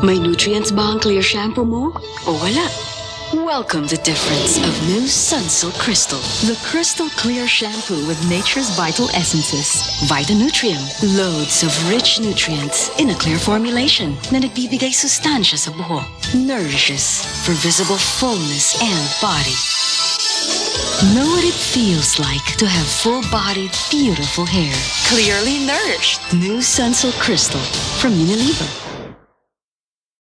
May nutrients ba ang clear shampoo mo? O oh, wala? Welcome the difference of new Sunsilk Crystal. The crystal clear shampoo with nature's vital essences. Vitanutrium. Loads of rich nutrients in a clear formulation na nagbibigay sustansya sa buhok. Nourishes for visible fullness and body. Know what it feels like to have full-bodied, beautiful hair. Clearly nourished. New Sunsilk Crystal from Unilever.